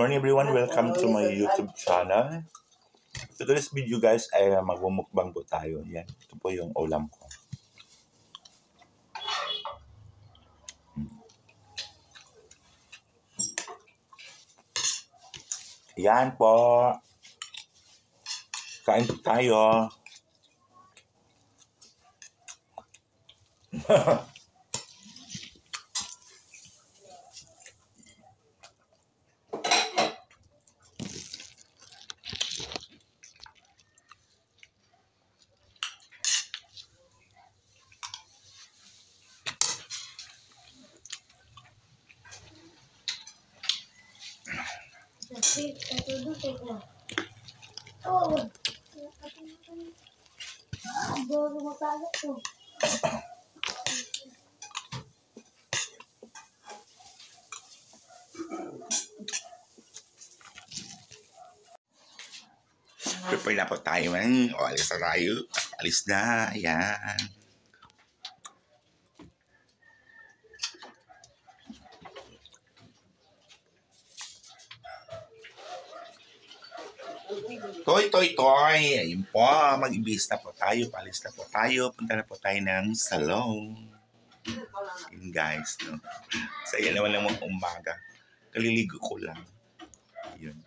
morning everyone, welcome to my YouTube channel. So today's video guys ay uh, magmumukbang po tayo. Yan, ito po yung ulam ko. Yan po. Kain po tayo. Prepare na po tayo. alis na tayo. Alis na. Ayan. Toy, toy. Ayun po. Mag-ibis po tayo. Paalis na po tayo. Punta na po tayo ng salon. Yun guys. No? Saya naman naman umaga. Kaliligo ko lang. Yun.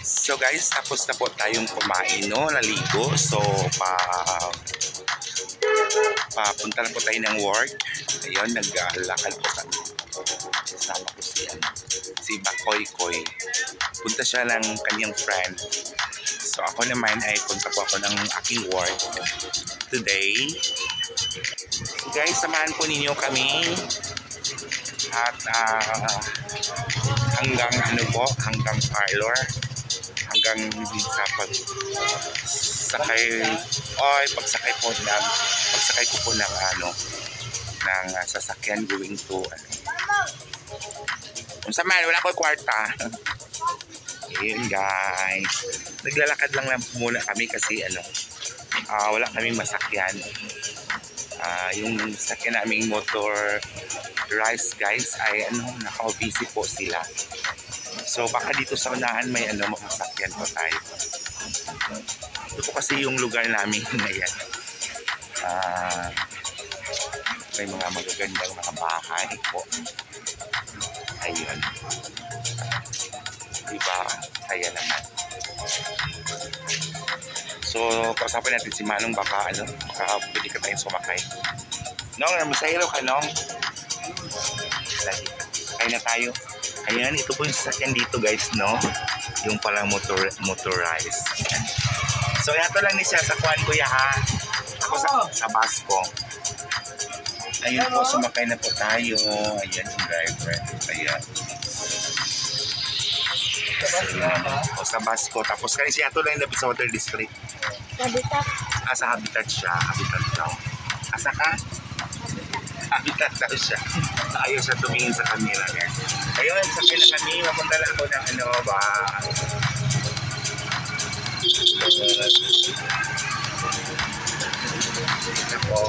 So guys, tapos na po tayong kumain, no? Naligo. So, pa papunta na po tayo ng work. Ayun, naglalakad po kami. Kasama ko si, ano, si Bakoy Koy. Punta siya ng kanyang friend. So ako naman ay punta po ako ng aking work today. So guys, samahan po ninyo kami at uh, hanggang ano po, hanggang parlor hanggang sa pag sakay oy pagsakay po ng pagsakay ko po ng ano ng uh, sasakyan going to ano. Kung saan man wala ko kwarta. Ayun guys. Naglalakad lang lang muna kami kasi ano uh, wala kaming masakyan. Uh, yung sakyan naming motor rice guys ay ano naka-busy po sila. So baka dito sa unahan may ano makasakyan po tayo. Ito po kasi yung lugar namin ngayon. Uh, may mga magagandang mga bahay po. Ayun. Diba? Saya naman. So, kausapin natin si Manong baka ano, baka pwede ka tayong sumakay. Nong, masayro ka, Nong. Kaya na tayo. Ayan, ito po yung sasakyan dito guys, no? Yung palang motor, motorized. So, ito lang ni siya sa kuhan kuya ha. Ako sa, sa bus ko. Ayun po, sumakay na po tayo. Ayan yung driver. Ayan. Ayan. O, sa bus ko. Tapos kanina siya ito lang yung sa Water District. Habitat. Ah, sa Habitat siya. Habitat daw. Asa ka? Habitat daw siya. Ayaw siya tumingin sa camera guys. Ayun, sakay na kami. Mapunta lang ako ng ano ba Ako.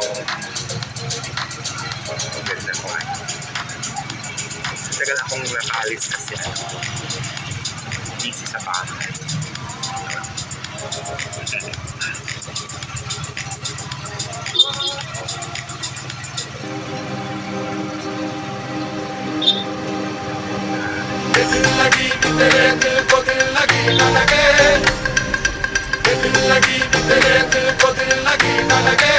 Ang ganda ko ay. Tagal akong nakaalis kasi ano. Busy sa bahay. दिल लगी कि तेरे दिल को दिल लगी न लगे दिल लगी कि तेरे दिल को दिल लगी न लगे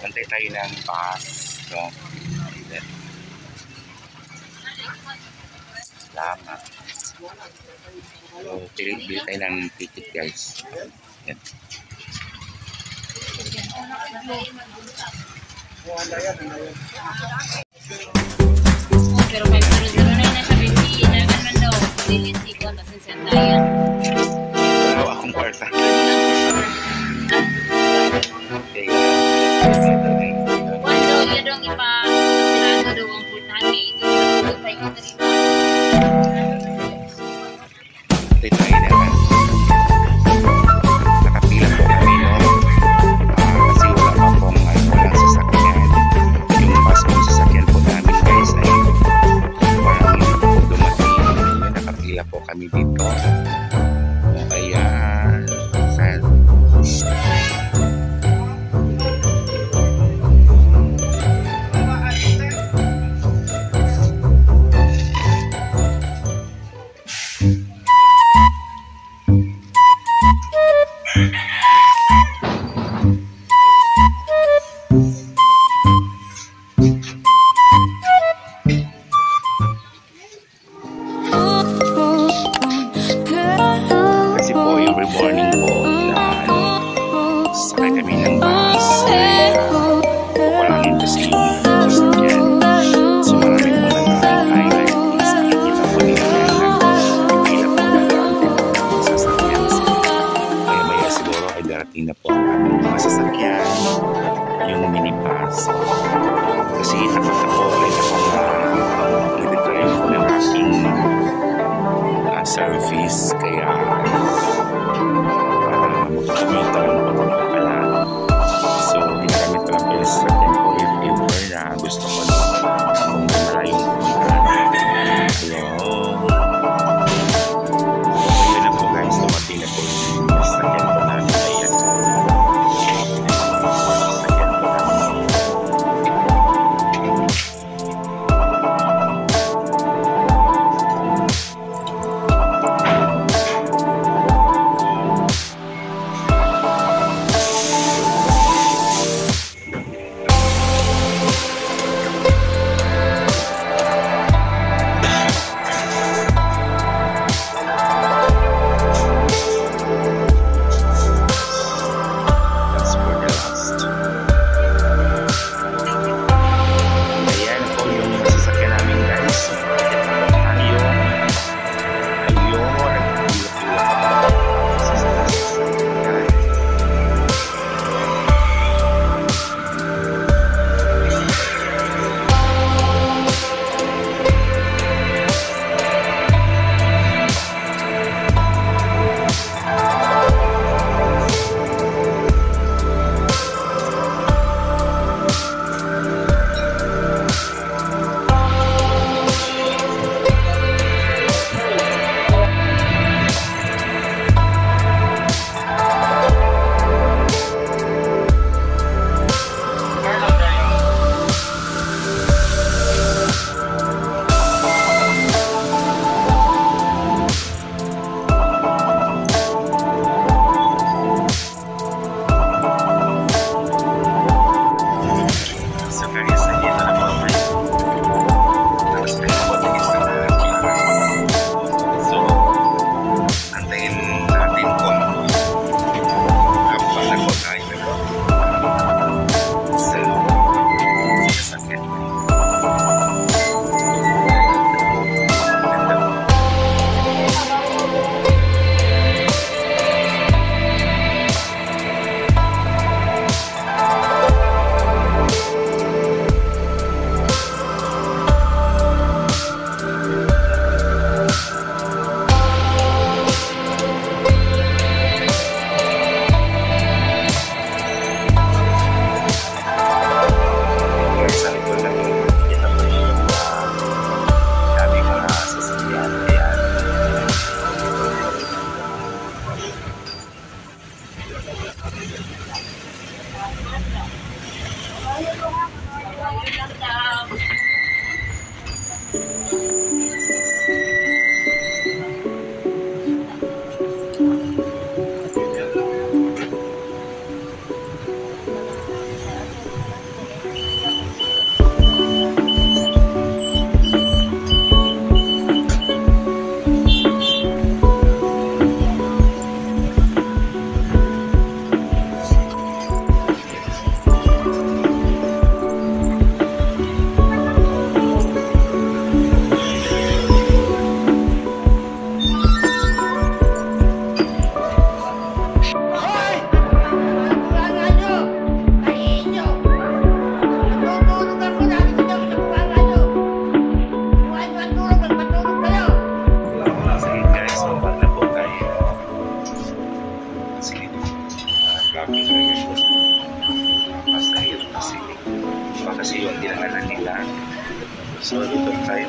Pantay tayo ng pass. No? Salamat. So, pili, pili tayo ng ticket guys. Yan. Oh, pero may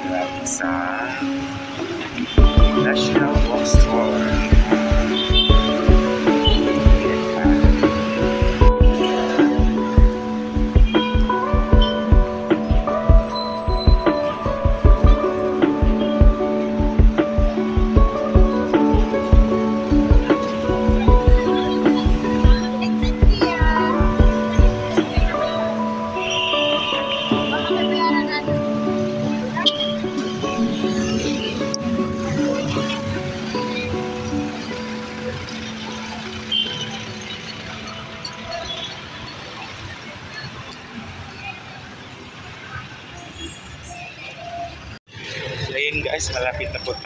malapit sa National Bookstore.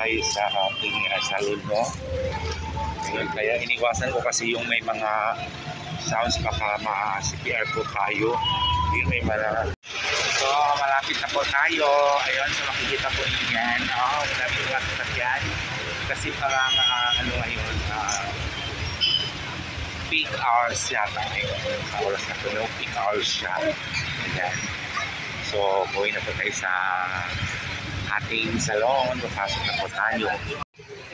Tayo sa ating uh, salon, no? Ayun, kaya iniwasan ko kasi yung may mga sounds baka ma-CPR po tayo. Yun may mga... So, malapit na po tayo. Ayun, so makikita po ninyo yan. Oh, malapit mga sasakyan. Kasi parang ah, ano ngayon, ah, peak hours yata ngayon. Sa oras na po? Peak hours siya. Ayan. So, buhay na po tayo sa ating salon. Papasok na po tayo.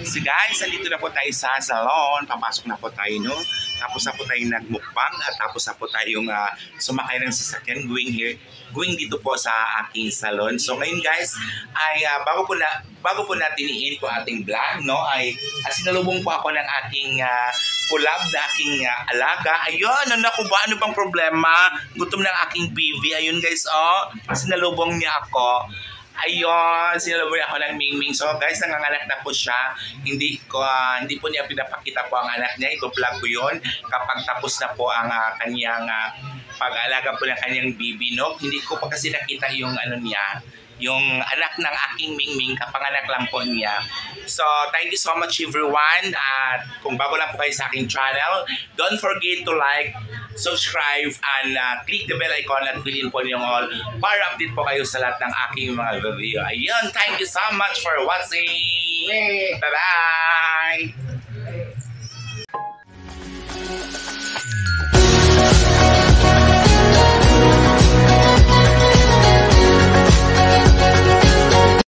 So guys, andito na po tayo sa salon. Papasok na po tayo, no? Tapos na po tayo nagmukbang at tapos na po tayong uh, sumakay ng sasakyan going here going dito po sa aking salon. So ngayon guys, ay ah, bago po na bago po natin i-end po ating vlog, no, ay uh, sinalubong po ako ng aking ah, collab na aking ah, alaga. Ayun, ano ko ba? Ano bang problema? Gutom ng aking baby. Ayun guys, oh. Sinalubong niya ako. Ayun, sinalubong ako ng Mingming. So guys, nanganganak na po siya. Hindi ko ah, hindi po niya pinapakita po ang anak niya. Ito vlog ko 'yon kapag tapos na po ang ah, kanyang ah, pag-alaga po ng kanyang baby, no? Hindi ko pa kasi nakita yung ano niya, yung anak ng aking Mingming, kapanganak lang po niya. So, thank you so much everyone. At kung bago lang po kayo sa aking channel, don't forget to like, subscribe, and uh, click the bell icon at piliin po niyong all para update po kayo sa lahat ng aking mga video. Ayun, thank you so much for watching! Bye-bye!